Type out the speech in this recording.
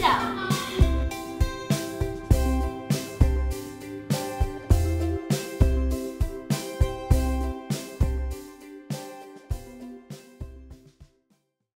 じ。